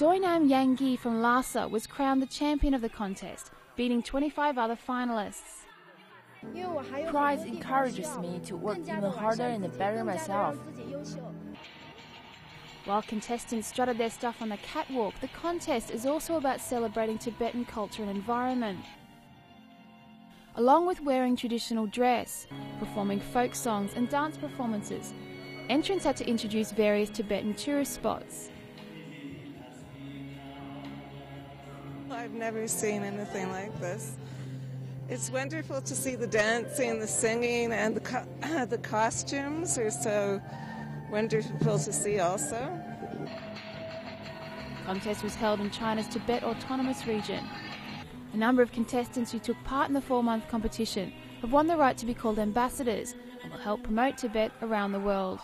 Soinam Yangi from Lhasa was crowned the champion of the contest, beating 25 other finalists. Prize encourages me to work even harder and better myself. While contestants strutted their stuff on the catwalk, the contest is also about celebrating Tibetan culture and environment. Along with wearing traditional dress, performing folk songs and dance performances, entrants had to introduce various Tibetan tourist spots. I've never seen anything like this. It's wonderful to see the dancing, the singing, and the, co- the costumes are so wonderful to see also. The contest was held in China's Tibet Autonomous Region. A number of contestants who took part in the four month competition have won the right to be called ambassadors and will help promote Tibet around the world.